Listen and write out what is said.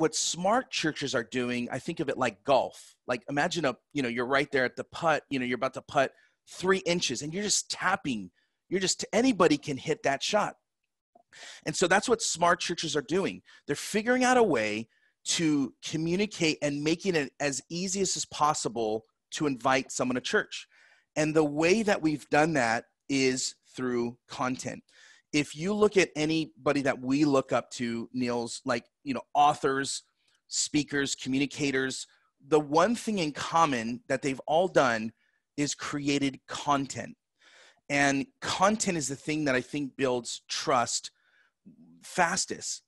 what smart churches are doing, I think of it like golf. Like imagine a, you know, you're right there at the putt, you know, you're about to putt three inches and you're just tapping. You're just, anybody can hit that shot. And so that's what smart churches are doing. They're figuring out a way to communicate and making it as easy as possible to invite someone to church. And the way that we've done that is through content. If you look at anybody that we look up to, Nils, like, you know, authors, speakers, communicators, the one thing in common that they've all done is created content. And content is the thing that I think builds trust fastest.